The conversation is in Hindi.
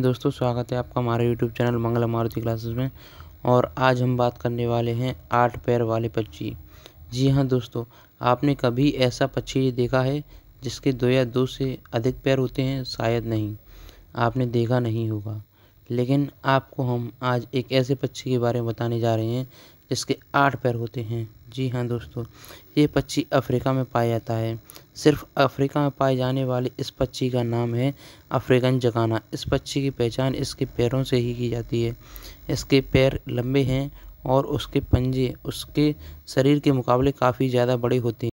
दोस्तों, स्वागत है आपका हमारे YouTube channel Mangala Maruti classes में। और आज हम बात करने वाले हैं आठ पैर वाले पक्षी। जी हाँ दोस्तों, आपने कभी ऐसा पक्षी देखा है जिसके दो या दो से अधिक पैर होते हैं? शायद नहीं। आपने देखा नहीं होगा। लेकिन आपको हम आज एक ऐसे पक्षी के बारे में बताने जा रहे हैं जिसके आठ पैर होते हैं। जी हाँ दोस्तों, ये पक्षी अफ्रीका में पाया जाता है। सिर्फ़ अफ्रीका में पाए जाने वाले इस पक्षी का नाम है अफ्रीकन जगाना। इस पक्षी की पहचान इसके पैरों से ही की जाती है। इसके पैर लंबे हैं और उसके पंजे, उसके शरीर के मुकाबले काफ़ी ज़्यादा बड़े होते हैं।